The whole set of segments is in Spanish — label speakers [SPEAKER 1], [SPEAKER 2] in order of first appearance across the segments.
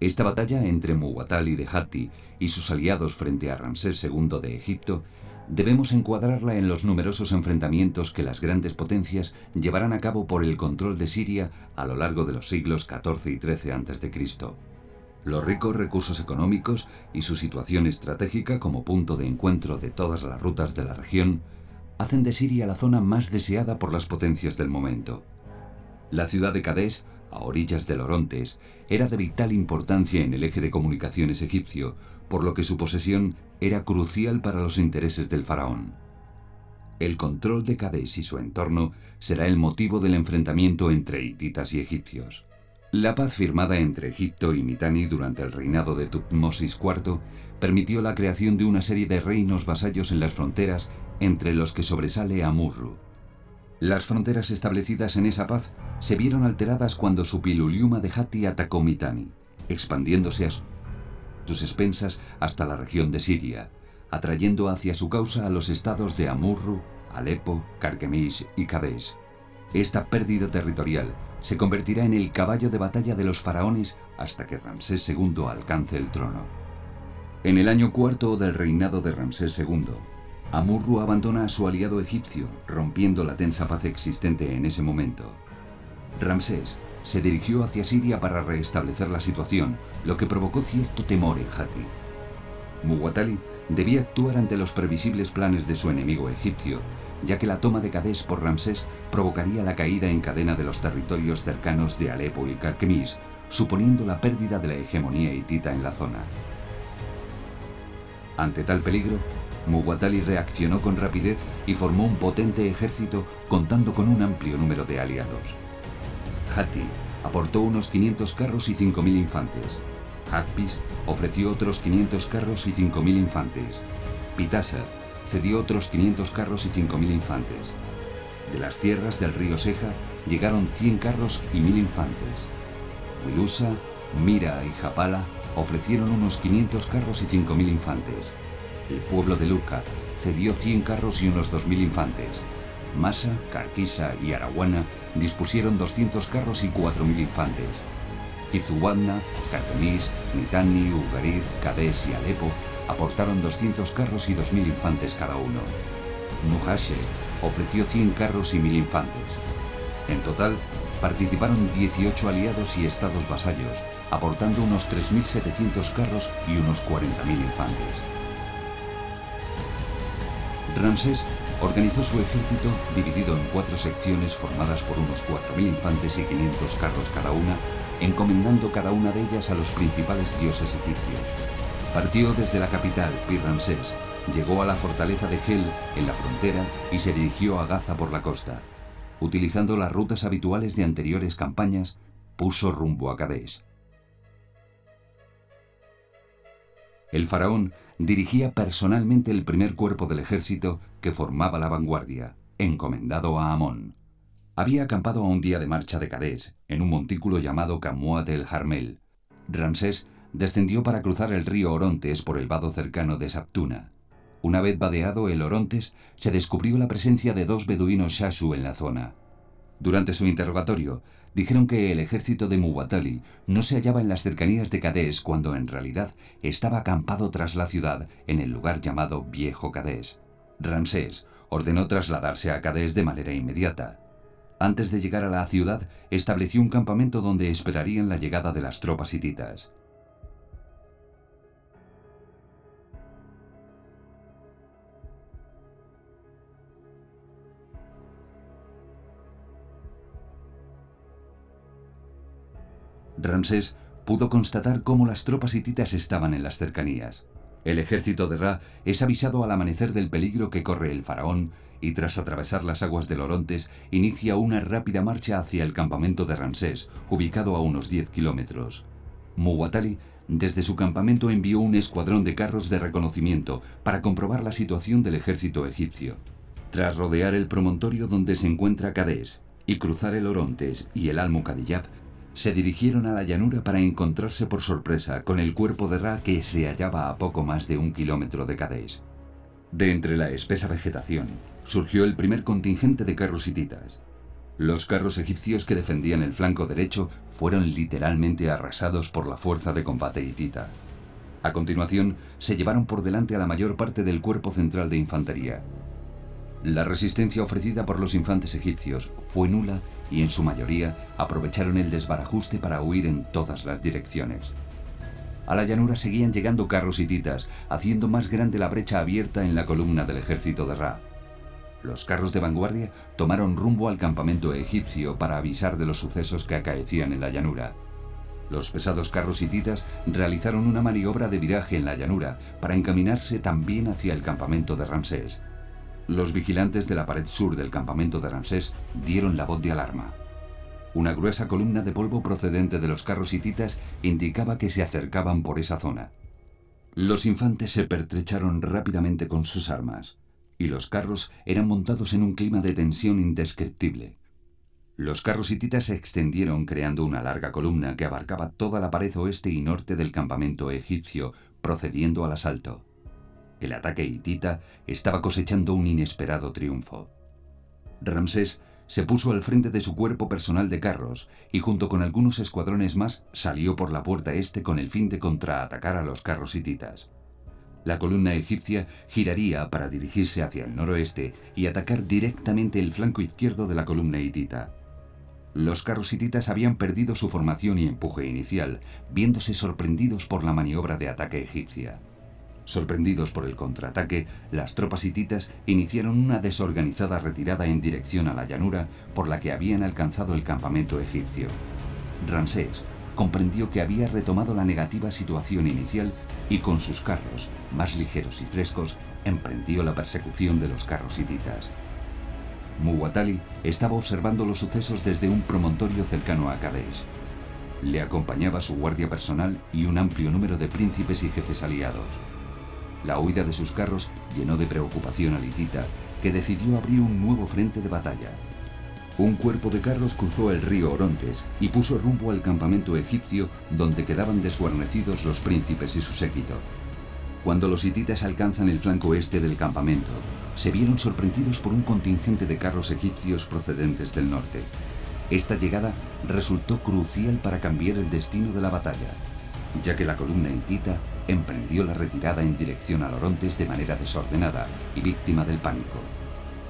[SPEAKER 1] Esta batalla entre Muwatalli de Hatti y sus aliados frente a Ramsés II de Egipto debemos encuadrarla en los numerosos enfrentamientos que las grandes potencias llevarán a cabo por el control de Siria a lo largo de los siglos XIV y XIII a.C. Los ricos recursos económicos y su situación estratégica como punto de encuentro de todas las rutas de la región hacen de Siria la zona más deseada por las potencias del momento. La ciudad de Kadesh a orillas del Orontes, era de vital importancia en el eje de comunicaciones egipcio, por lo que su posesión era crucial para los intereses del faraón. El control de Kadesh y su entorno será el motivo del enfrentamiento entre hititas y egipcios. La paz firmada entre Egipto y Mitanni durante el reinado de Tutmosis IV permitió la creación de una serie de reinos vasallos en las fronteras entre los que sobresale Amurru. Las fronteras establecidas en esa paz se vieron alteradas cuando Supiluliuma de Hatti atacó Mitanni, expandiéndose a sus expensas hasta la región de Siria, atrayendo hacia su causa a los estados de Amurru, Alepo, Carquemis y Kadesh. Esta pérdida territorial se convertirá en el caballo de batalla de los faraones hasta que Ramsés II alcance el trono. En el año cuarto del reinado de Ramsés II, Amurru abandona a su aliado egipcio, rompiendo la tensa paz existente en ese momento. Ramsés se dirigió hacia Siria para restablecer la situación, lo que provocó cierto temor en Hati. Muwatalli debía actuar ante los previsibles planes de su enemigo egipcio, ya que la toma de Kadesh por Ramsés provocaría la caída en cadena de los territorios cercanos de Alepo y Carquemis, suponiendo la pérdida de la hegemonía hitita en la zona. Ante tal peligro, Muwatalli reaccionó con rapidez y formó un potente ejército contando con un amplio número de aliados. Hatti aportó unos 500 carros y 5.000 infantes. Hakpis ofreció otros 500 carros y 5.000 infantes. Pitasa cedió otros 500 carros y 5.000 infantes. De las tierras del río Seja llegaron 100 carros y 1.000 infantes. Wilusa, Mira y Japala ofrecieron unos 500 carros y 5.000 infantes el pueblo de Luca cedió 100 carros y unos 2.000 infantes. Masa, Carquisa y Araguana dispusieron 200 carros y 4.000 infantes. Kizuwadna, Cardenis, Mitani, Ugarit, Kadesh y Alepo aportaron 200 carros y 2.000 infantes cada uno. Nuhashe ofreció 100 carros y 1.000 infantes. En total, participaron 18 aliados y estados vasallos, aportando unos 3.700 carros y unos 40.000 infantes. Ramsés organizó su ejército dividido en cuatro secciones formadas por unos 4.000 infantes y 500 carros cada una, encomendando cada una de ellas a los principales dioses egipcios. Partió desde la capital, Pir-Ramsés, llegó a la fortaleza de Gel, en la frontera, y se dirigió a Gaza por la costa. Utilizando las rutas habituales de anteriores campañas, puso rumbo a Kadesh. El faraón dirigía personalmente el primer cuerpo del ejército que formaba la vanguardia, encomendado a Amón. Había acampado a un día de marcha de Kadesh, en un montículo llamado Camua del Jarmel. Ramsés descendió para cruzar el río Orontes por el vado cercano de Saptuna. Una vez vadeado el Orontes, se descubrió la presencia de dos beduinos Shashu en la zona. Durante su interrogatorio, dijeron que el ejército de Muwatalli no se hallaba en las cercanías de Kadesh cuando en realidad estaba acampado tras la ciudad en el lugar llamado Viejo Kadesh. Ramsés ordenó trasladarse a Kadesh de manera inmediata. Antes de llegar a la ciudad, estableció un campamento donde esperarían la llegada de las tropas hititas. Ramsés pudo constatar cómo las tropas hititas estaban en las cercanías. El ejército de Ra es avisado al amanecer del peligro que corre el faraón y tras atravesar las aguas del Orontes inicia una rápida marcha hacia el campamento de Ramsés, ubicado a unos 10 kilómetros. Muwatalli desde su campamento envió un escuadrón de carros de reconocimiento para comprobar la situación del ejército egipcio. Tras rodear el promontorio donde se encuentra Kadesh y cruzar el Orontes y el Almucadillab, se dirigieron a la llanura para encontrarse por sorpresa con el cuerpo de Ra que se hallaba a poco más de un kilómetro de Kadesh. De entre la espesa vegetación surgió el primer contingente de carros hititas. Los carros egipcios que defendían el flanco derecho fueron literalmente arrasados por la fuerza de combate hitita. A continuación, se llevaron por delante a la mayor parte del cuerpo central de infantería. La resistencia ofrecida por los infantes egipcios fue nula y en su mayoría aprovecharon el desbarajuste para huir en todas las direcciones. A la llanura seguían llegando carros hititas, haciendo más grande la brecha abierta en la columna del ejército de Ra. Los carros de vanguardia tomaron rumbo al campamento egipcio para avisar de los sucesos que acaecían en la llanura. Los pesados carros hititas realizaron una maniobra de viraje en la llanura para encaminarse también hacia el campamento de Ramsés. Los vigilantes de la pared sur del campamento de Ramsés dieron la voz de alarma. Una gruesa columna de polvo procedente de los carros hititas indicaba que se acercaban por esa zona. Los infantes se pertrecharon rápidamente con sus armas, y los carros eran montados en un clima de tensión indescriptible. Los carros hititas se extendieron creando una larga columna que abarcaba toda la pared oeste y norte del campamento egipcio, procediendo al asalto. El ataque hitita estaba cosechando un inesperado triunfo. Ramsés se puso al frente de su cuerpo personal de carros y junto con algunos escuadrones más salió por la puerta este con el fin de contraatacar a los carros hititas. La columna egipcia giraría para dirigirse hacia el noroeste y atacar directamente el flanco izquierdo de la columna hitita. Los carros hititas habían perdido su formación y empuje inicial, viéndose sorprendidos por la maniobra de ataque egipcia. Sorprendidos por el contraataque, las tropas hititas iniciaron una desorganizada retirada en dirección a la llanura por la que habían alcanzado el campamento egipcio. Ramsés comprendió que había retomado la negativa situación inicial y con sus carros, más ligeros y frescos, emprendió la persecución de los carros hititas. Muwatalli estaba observando los sucesos desde un promontorio cercano a Kadesh. Le acompañaba su guardia personal y un amplio número de príncipes y jefes aliados. La huida de sus carros llenó de preocupación a Litita, que decidió abrir un nuevo frente de batalla. Un cuerpo de carros cruzó el río Orontes y puso rumbo al campamento egipcio donde quedaban desguarnecidos los príncipes y su séquito. Cuando los hititas alcanzan el flanco este del campamento, se vieron sorprendidos por un contingente de carros egipcios procedentes del norte. Esta llegada resultó crucial para cambiar el destino de la batalla, ya que la columna hitita emprendió la retirada en dirección a Orontes de manera desordenada y víctima del pánico.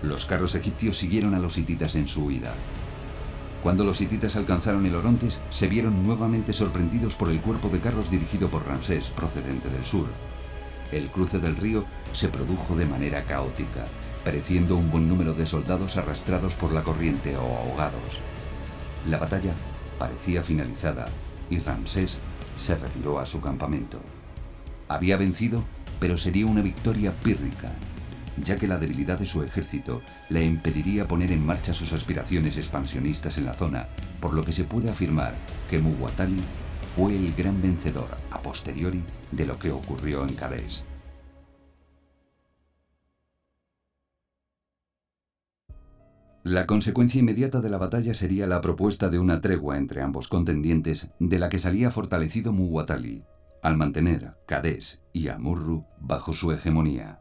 [SPEAKER 1] Los carros egipcios siguieron a los hititas en su huida. Cuando los hititas alcanzaron el Orontes, se vieron nuevamente sorprendidos por el cuerpo de carros dirigido por Ramsés, procedente del sur. El cruce del río se produjo de manera caótica, pereciendo un buen número de soldados arrastrados por la corriente o ahogados. La batalla parecía finalizada y Ramsés se retiró a su campamento. Había vencido, pero sería una victoria pírrica, ya que la debilidad de su ejército le impediría poner en marcha sus aspiraciones expansionistas en la zona, por lo que se puede afirmar que Muwatalli fue el gran vencedor a posteriori de lo que ocurrió en Kadesh. La consecuencia inmediata de la batalla sería la propuesta de una tregua entre ambos contendientes, de la que salía fortalecido Muwatalli, al mantener Kadesh y Amurru bajo su hegemonía.